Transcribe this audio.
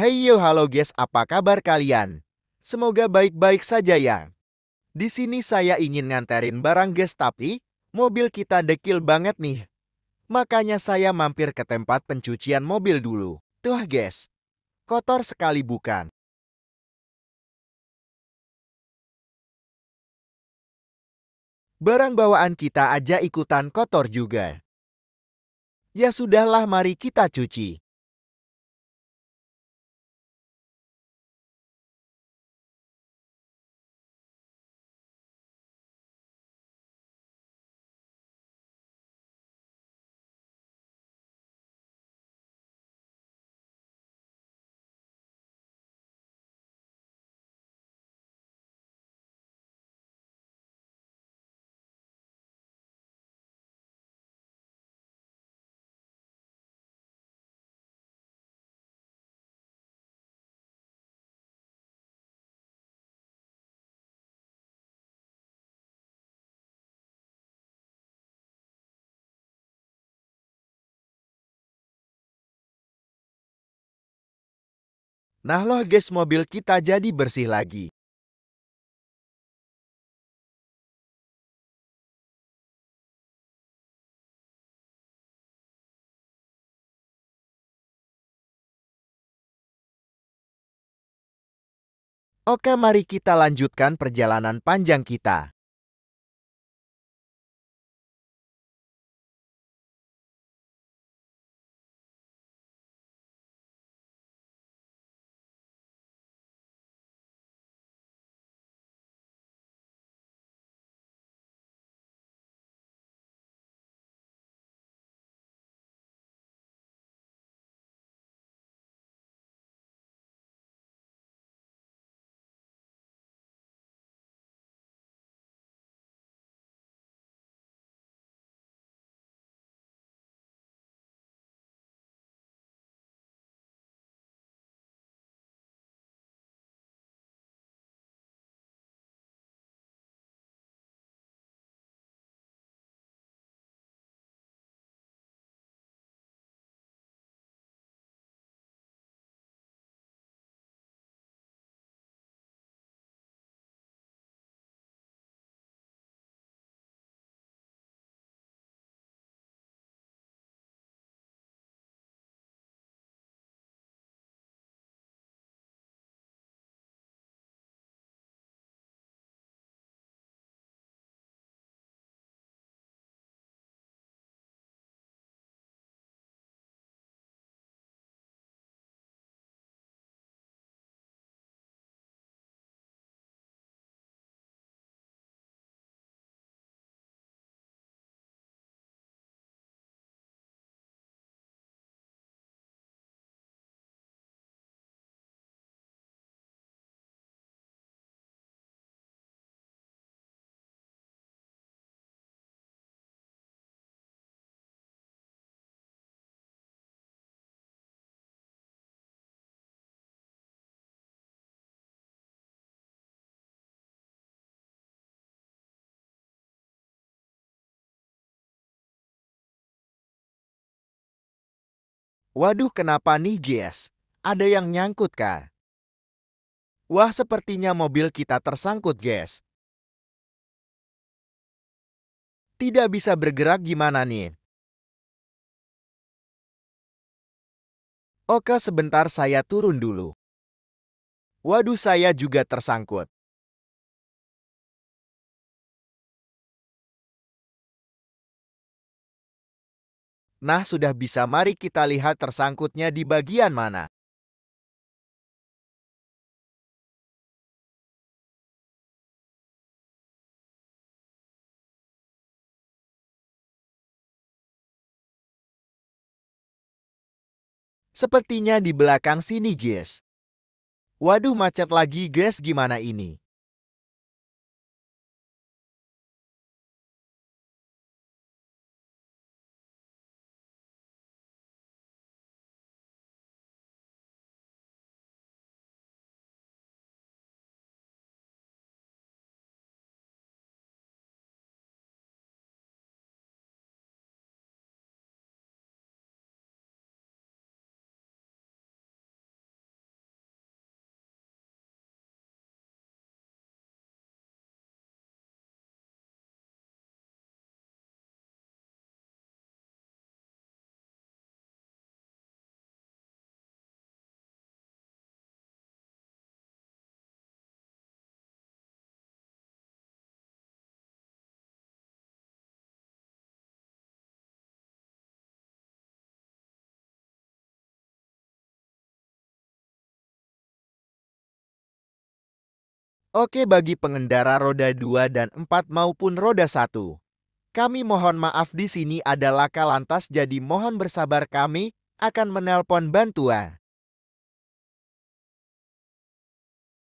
Hai yo halo guys, apa kabar kalian? Semoga baik-baik saja ya. Di sini saya ingin nganterin barang guys tapi mobil kita dekil banget nih. Makanya saya mampir ke tempat pencucian mobil dulu. Tuh guys, kotor sekali bukan? Barang bawaan kita aja ikutan kotor juga. Ya sudahlah mari kita cuci. Nah loh guys mobil kita jadi bersih lagi. Oke mari kita lanjutkan perjalanan panjang kita. Waduh kenapa nih guys? Ada yang nyangkut kah? Wah sepertinya mobil kita tersangkut guys. Tidak bisa bergerak gimana nih? Oke sebentar saya turun dulu. Waduh saya juga tersangkut. Nah sudah bisa mari kita lihat tersangkutnya di bagian mana. Sepertinya di belakang sini guys. Waduh macet lagi guys gimana ini? Oke bagi pengendara roda 2 dan 4 maupun roda 1. Kami mohon maaf di sini ada laka lantas jadi mohon bersabar kami akan menelpon bantuan.